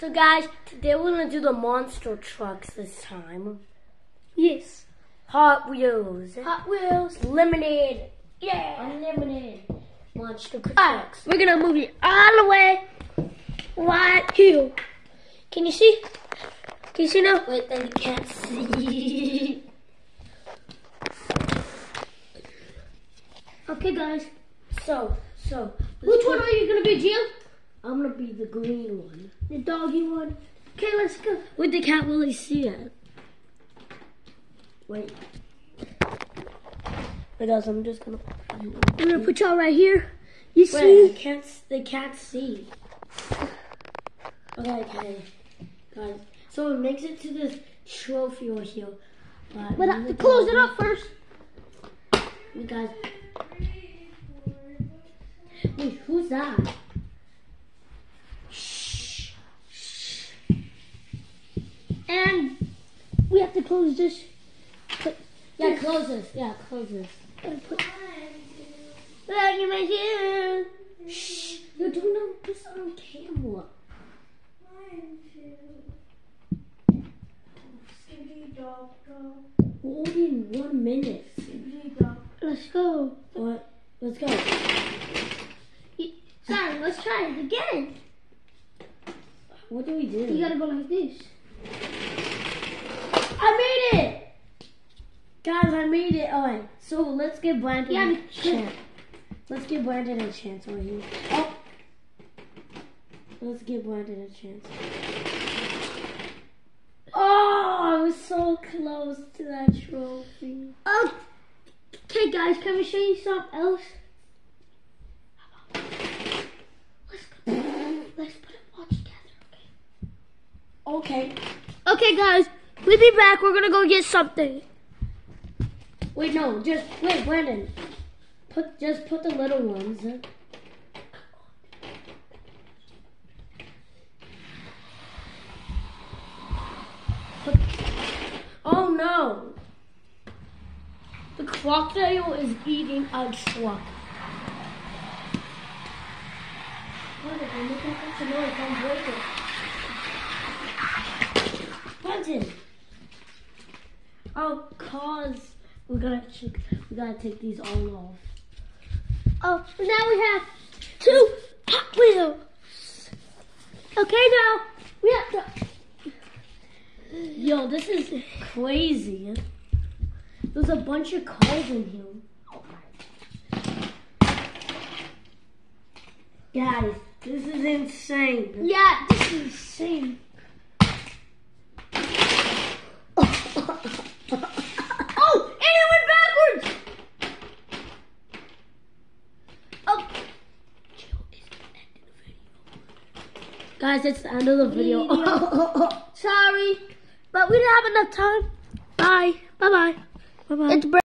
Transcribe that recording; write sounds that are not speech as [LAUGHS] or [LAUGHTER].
So guys, today we're gonna do the monster trucks this time. Yes. Hot Wheels. Hot Wheels. Lemonade. Yeah. Unlimited. Monster trucks. we're gonna move it all the way right here. Can you see? Can you see now? Wait, then you can't see. [LAUGHS] Okay, guys. so, so. Which one are you gonna be, Jill? I'm gonna be the green one. The doggy one. Okay, let's go. Wait, the cat will really see it. Wait. Guys, I'm just gonna. We're gonna put y'all right here. You Wait, see? can't. s- They can't see. Okay, okay, guys. So it makes it to this trophy over here. But But I have to close it up first. You guys. Wait, who's that? Shh. And we have to close this. Put, Yeah, close this. Yeah, close this. gotta put. Look at my. Shh. You're doing all this on camera. We're only in one minute. Let's go. What? Let's go. Sorry, let's try it again. What do we do? You gotta go like this. I made it! Guys, I made it. Alright, so let's get Brandon Yeah, a chance. Let's give Brandon a chance over here. Oh! Let's give Brandon a chance. Oh, I was so close to that trophy. Oh, okay, guys, can we show you something else? Let's go. Let's put it all together. Okay? Okay. Okay, guys, we'll be back. We're gonna go get something. Wait, no, just wait, Brandon. Put just put the little ones. Put- oh no! The crocodile is eating a truck. Brandon, I'm making such a noise. Don't break it. Brandon. Oh, cause we gotta we gotta take these all off. Oh, now we have two Hot Wheels. Okay, now we have to. Yo, this is crazy. There's a bunch of cars in here. Guys, this is insane. Yeah, this is insane. Oh, and it went backwards. Oh, Guys, it's the end of the video. Video. [LAUGHS] sorry, but we didn't have enough time. Bye. Bye. Bye. Bye-bye. It's.